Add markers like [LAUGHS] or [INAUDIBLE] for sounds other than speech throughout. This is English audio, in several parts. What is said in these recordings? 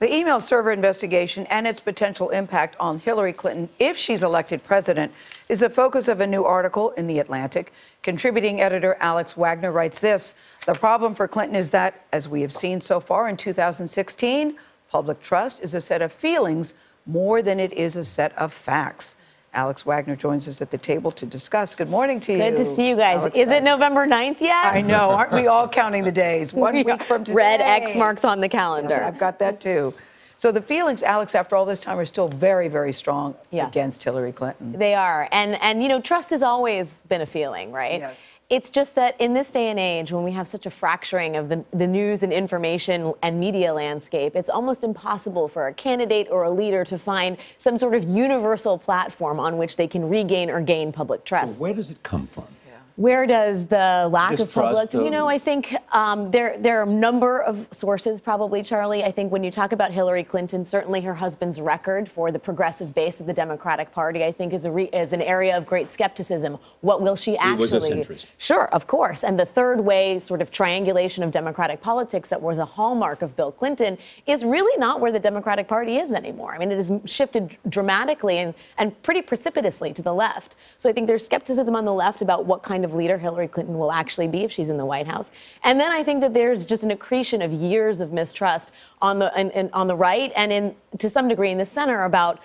The email server investigation and its potential impact on Hillary Clinton if she's elected president is the focus of a new article in The Atlantic. Contributing editor Alex Wagner writes this The problem for Clinton is that, as we have seen so far in 2016, public trust is a set of feelings more than it is a set of facts. Alex Wagner joins us at the table to discuss. Good morning to you. Good to see you guys. Alex Is it November 9th yet? I know. Aren't we all counting the days? [LAUGHS] One We week from today. Red X marks on the calendar. I've got that too. So the feelings, Alex, after all this time, are still very, very strong Yeah. against Hillary Clinton. They are. And and you know, trust has always been a feeling, right? Yes. It's just that in this day and age, when we have such a fracturing of the, the news and information and media landscape, it's almost impossible for a candidate or a leader to find some sort of universal platform on which they can regain or gain public trust. Where does it come from? Where does the lack of Distrust public? You know, I think um, there there are a number of sources, probably, Charlie. I think when you talk about Hillary Clinton, certainly her husband's record for the progressive base of the Democratic Party, I think, is a re, is an area of great skepticism. What will she actually? was a centrist. Sure, of course. And the third way, sort of triangulation of Democratic politics that was a hallmark of Bill Clinton, is really not where the Democratic Party is anymore. I mean, it has shifted dramatically and, and pretty precipitously to the left. So I think there's skepticism on the left about what kind of leader Hillary Clinton will actually be if she's in the White House. And then I think that there's just an accretion of years of mistrust on the on the right and in to some degree in the center about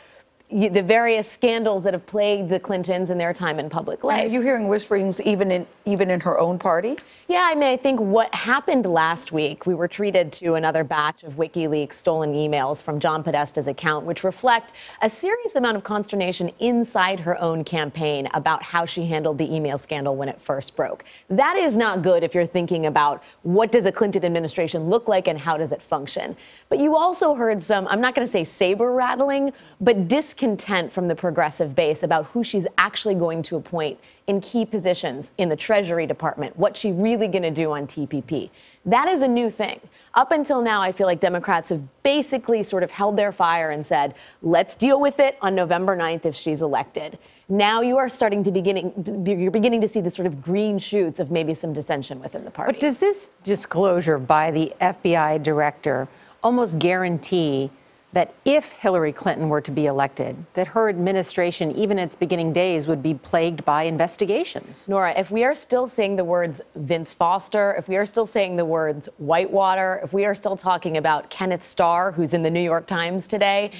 the various scandals that have plagued the Clintons in their time in public life. Are you hearing whisperings even in even in her own party? Yeah, I mean, I think what happened last week, we were treated to another batch of WikiLeaks stolen emails from John Podesta's account, which reflect a serious amount of consternation inside her own campaign about how she handled the email scandal when it first broke. That is not good if you're thinking about what does a Clinton administration look like and how does it function. But you also heard some, I'm not going to say saber rattling, but discontent from the progressive base about who she's actually going to appoint in key positions in the Treasury Department, what she really going to do on TPP. That is a new thing. Up until now, I feel like Democrats have basically sort of held their fire and said, let's deal with it on November 9th if she's elected. Now you are starting to beginning, you're beginning to see the sort of green shoots of maybe some dissension within the party. But does this disclosure by the FBI director almost guarantee that if Hillary Clinton were to be elected, that her administration, even its beginning days, would be plagued by investigations? Nora, if we are still saying the words Vince Foster, if we are still saying the words Whitewater, if we are still talking about Kenneth Starr, who's in the New York Times today,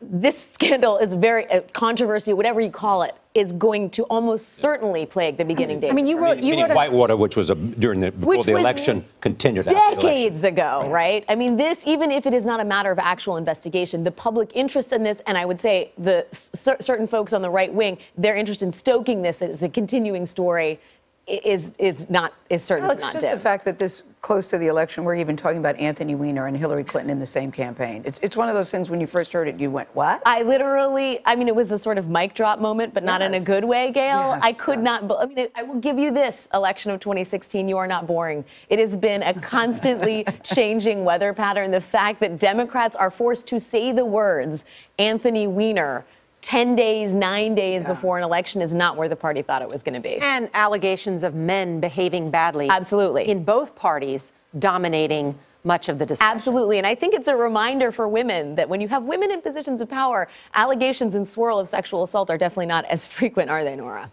this scandal is very uh, controversy, whatever you call it, is going to almost certainly plague the beginning days. I mean, you wrote, you Meaning wrote a, Whitewater, which was a, during the before the election, continued after the election. decades ago, right? I mean, this, even if it is not a matter of actual investigation, the public interest in this, and I would say the cer- certain folks on the right wing, their interest in stoking this as a continuing story i- is is not is certainly Alex, to not just do. the fact that this close to the election, we're even talking about Anthony Weiner and Hillary Clinton in the same campaign. It's it's one of those things when you first heard it, you went, "What?" I literally, I mean, it was a sort of mic drop moment, but not in a good way, Gail. Yes, I could not, I mean, I will give you this election of 2016, you are not boring. It has been a constantly [LAUGHS] changing weather pattern. The fact that Democrats are forced to say the words Anthony Weiner 10 days, nine days before an election is not where the party thought it was going to be. and allegations of men behaving badly. Absolutely. In both parties dominating much of the discussion. Absolutely. And I think it's a reminder for women that when you have women in positions of power, allegations and swirl of sexual assault are definitely not as [LAUGHS] frequent, are they, Nora?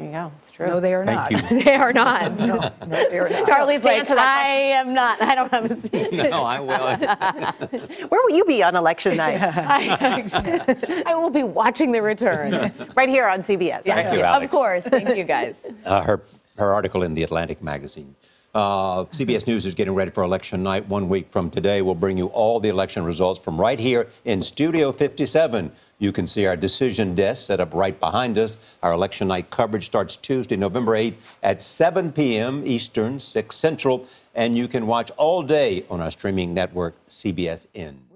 There you go. It's true. no, they are Thank not. you. [LAUGHS] They are [LAUGHS] not. no, [LAUGHS] they are not. Charlie's To like, answer that I am not. I don't have a seat. No, I will. Where will you be on election night? I, I will be watching the return. right here on CBS. Thank you, Of course. Thank you, guys. uh, her, her article in the Atlantic magazine. Uh, CBS News is getting ready for election night. One week from today, we'll bring you all the election results from right here in Studio 57. You can see our decision desk set up right behind us. Our election night coverage starts Tuesday, November 8th at 7 p.m. Eastern, 6 Central, and you can watch all day on our streaming network, CBSN.